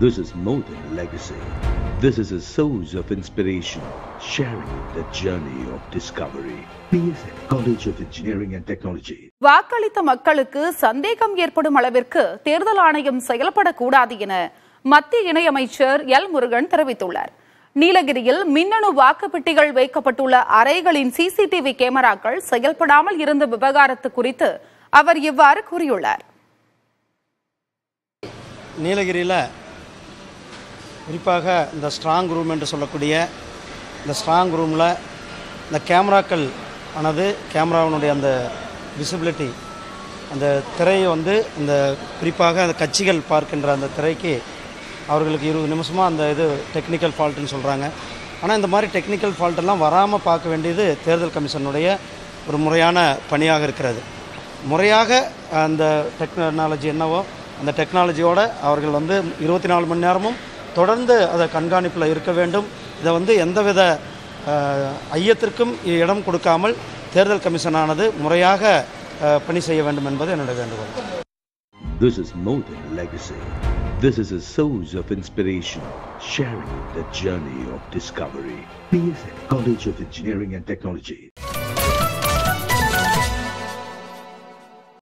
This is more than a legacy. This is a source of inspiration, sharing the journey of discovery. PSN College of Engineering and Technology. வாக்களித்த மக்களுக்கு சந்தேகம் ஏற்படும் அளவிற்கு தேர்தல் ஆணையம் செயல்படக்கூடாது என மத்திய இணையமைச்சர் எல் முருகன் தெரிவித்துள்ளார் நீலகிரியில் மின்னணு வாக்குப்பெட்டிகள் வைக்கப்பட்டுள்ள அறைகளின் சிசிடிவி கேமராக்கள் செயல்படாமல் இருந்த விவகாரத்து குறித்து அவர் இவ்வாறு கூறியுள்ளார் நீலகிரியில் குறிப்பாக இந்த ஸ்ட்ராங் ரூம் என்று சொல்லக்கூடிய இந்த ஸ்ட்ராங் ரூமில் இந்த கேமராக்கள் ஆனது கேமராவினுடைய அந்த விசிபிலிட்டி அந்த திரையை வந்து இந்த குறிப்பாக அந்த கட்சிகள் பார்க்கின்ற அந்த திரைக்கு அவர்களுக்கு இருபது நிமிஷமாக அந்த இது டெக்னிக்கல் ஃபால்ட்டுன்னு சொல்கிறாங்க ஆனால் இந்த மாதிரி டெக்னிக்கல் ஃபால்ட்டெல்லாம் வராமல் பார்க்க வேண்டியது தேர்தல் கமிஷனுடைய ஒரு முறையான பணியாக இருக்கிறது. முறையாக அந்த டெக்னாலஜி என்னவோ அந்த டெக்னாலஜியோடு அவர்கள் வந்து இருபத்தி நாலு மணி நேரமும் தொடர்ந்து அதை கண்காணிப்பில் இருக்க வேண்டும் இதை வந்து எந்தவித ஐயத்திற்கும் இடம் கொடுக்காமல் தேர்தல் கமிஷனானது முறையாக பணி செய்ய வேண்டும் என்பது என்னுடைய வேண்டுகோள் This is more than legacy. This is a source of inspiration, sharing the journey of discovery. PSN College of Engineering and Technology.